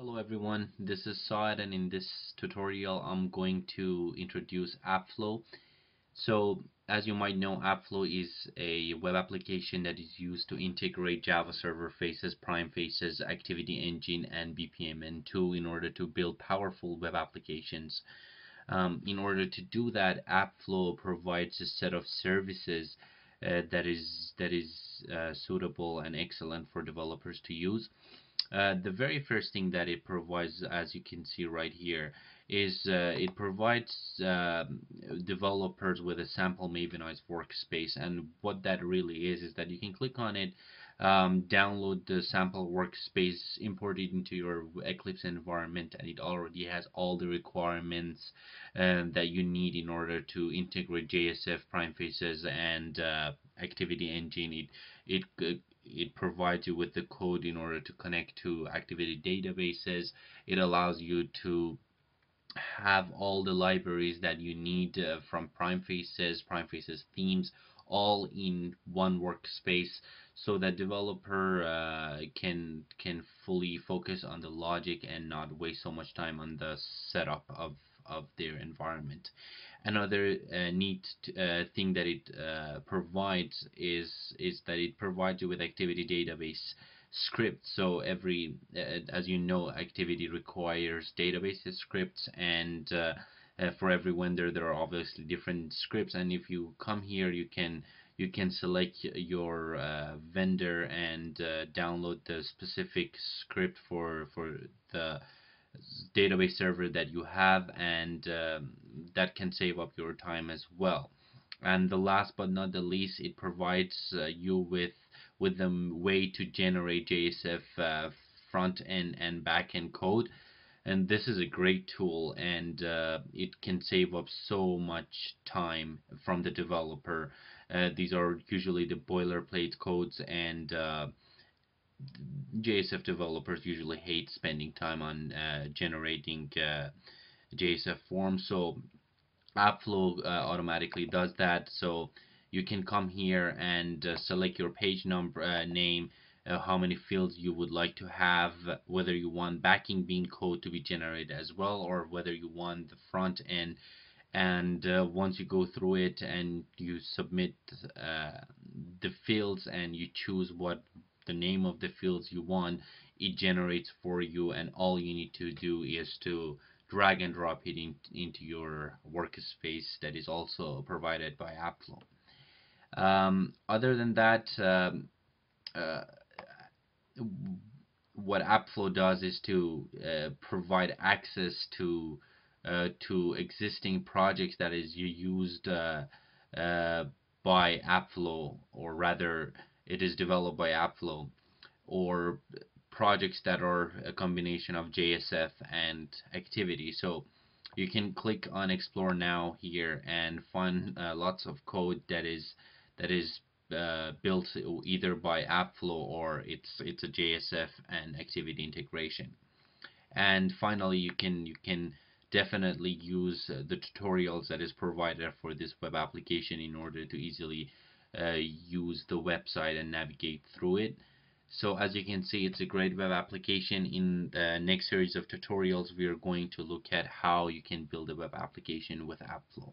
Hello everyone, this is Saad and in this tutorial I'm going to introduce AppFlow. So as you might know AppFlow is a web application that is used to integrate JavaServer Faces, prime faces, Activiti engine and BPMN2 in order to build powerful web applications. Um, in order to do that AppFlow provides a set of services uh, that is that is uh, suitable and excellent for developers to use. Uh, the very first thing that it provides, as you can see right here, is uh, it provides uh, developers with a sample Mavenize workspace. And what that really is, is that you can click on it, um, download the sample workspace, import it into your Eclipse environment, and it already has all the requirements uh, that you need in order to integrate JSF, PrimeFaces, and uh, Activiti engine. It it it provides you with the code in order to connect to Activiti databases. It allows you to have all the libraries that you need uh, from PrimeFaces, prime faces themes, all in one workspace so that developer uh, can can fully focus on the logic and not waste so much time on the setup of of their environment. Another uh, neat uh, thing that it uh, provides is is that it provides you with Activiti database scripts. So every, uh, as you know, Activiti requires database scripts, and uh, uh, for every vendor there are obviously different scripts. And if you come here, you can you can select your uh, vendor and uh, download the specific script for for the database server that you have and um, that can save up your time as well. And the last but not the least it provides uh, you with with the way to generate JSF uh, front end and back end code. And this is a great tool and uh, it can save up so much time from the developer. Uh, these are usually the boilerplate codes and uh, JSF developers usually hate spending time on uh, generating uh, JSF forms so AppFlow uh, automatically does that. So you can come here and uh, select your page number uh, name uh, how many fields you would like to have whether you want backing bean code to be generated as well or whether you want the front end. And uh, once you go through it and you submit uh, the fields and you choose what the name of the fields you want it generates for you and all you need to do is to drag and drop it in, into your workspace that is also provided by AppFlow. Um, other than that, um, uh, what AppFlow does is to uh, provide access to uh, to existing projects that is used uh, uh, by AppFlow, or rather, it is developed by AppFlow, or projects that are a combination of JSF and Activiti. So you can click on Explore Now here and find uh, lots of code that is that is uh, built either by AppFlow or it's it's a JSF and Activiti integration. And finally, you can you can definitely use the tutorials that is provided for this web application in order to easily uh, use the website and navigate through it. So as you can see, it's a great web application. In the next series of tutorials, we are going to look at how you can build a web application with AppFlow.